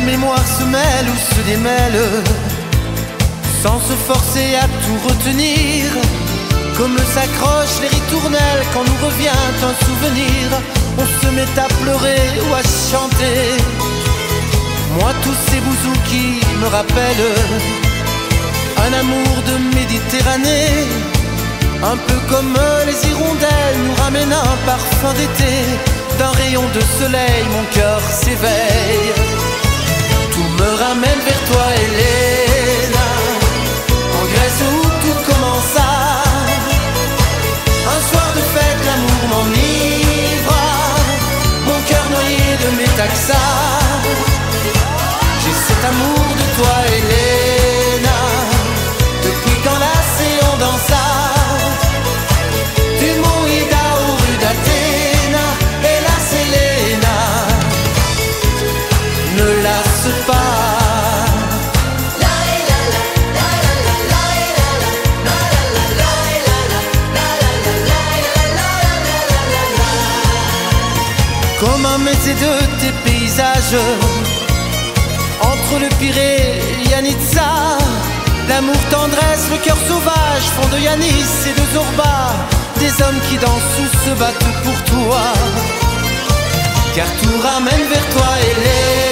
mémoire se mêle ou se démêle, sans se forcer à tout retenir. Comme s'accrochent les ritournelles quand nous revient un souvenir, on se met à pleurer ou à chanter. Moi, tous ces bousous qui me rappellent un amour de Méditerranée, un peu comme les hirondelles nous ramènent un parfum d'été. D'un rayon de soleil, mon cœur s'éveille. J'ai cet amour de toi, Hélène, depuis quand l'océan dansa? Du mont Ida aux rues d'Athéna, et la Séléna ne lasse pas. Un métier de tes paysages. Entre le Pirée et Yanitza L'amour, tendresse, le cœur sauvage Font de Yanis et de Zorba Des hommes qui dansent ou se battent pour toi. Car tout ramène vers toi, Hélène